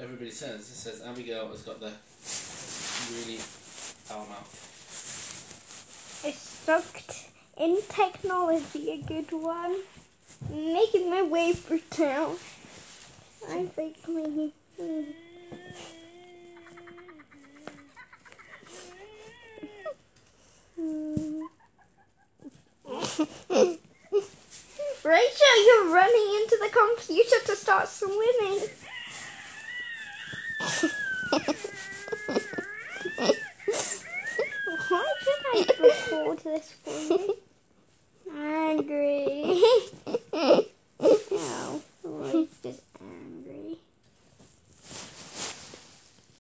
everybody says. It says Abigail has got the really foul mouth. I sucked in technology, a good one. Making my way for town. I think maybe. Hmm. Rachel, you're running into the computer to start swimming. Why did I record this for you? Angry. Ow. Oh,